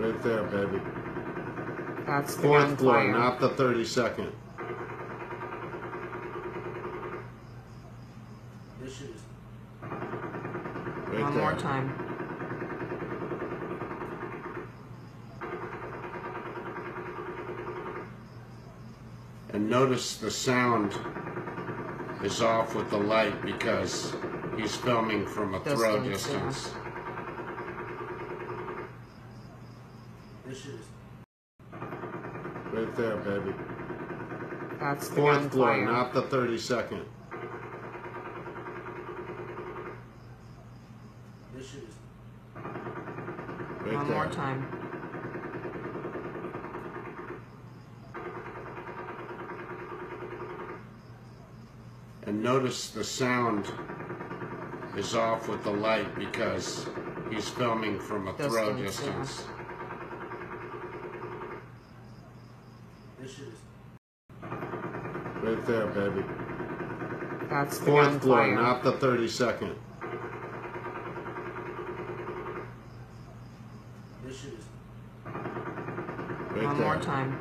Right there, baby. That's the Fourth floor, gunfire. not the 32nd. Issues. Right One there. more time. And notice the sound is off with the light because he's filming from a throw Distance, yeah. Distance. Issues. Right there, baby. That's the Fourth floor, gunfire. not the 32nd. Issues. Right One there. more time. And notice the sound is off with the light because he's filming from a throw Distance, yeah. Distance. Issues. Right there, baby. That's the Fourth floor, gunfire. not the 32nd. Issues. Right One there. more time.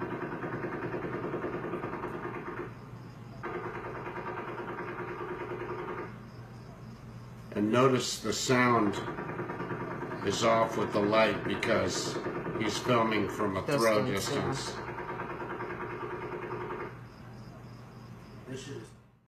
And notice the sound is off with the light because he's filming from a throw Distance, yeah. distance. This is